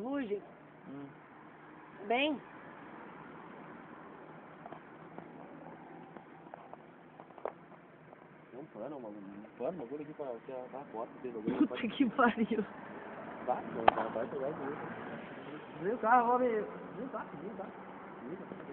ferrugem. Hum. Bem. Tem um pano, um um pano, um bagulho aqui pra você dar é a porta dele. bagulho Puta que pariu. Tá, tá, vai, vai, vai vai. isso. Vem o carro, homem. Vem cá, vem cá. Vem cá.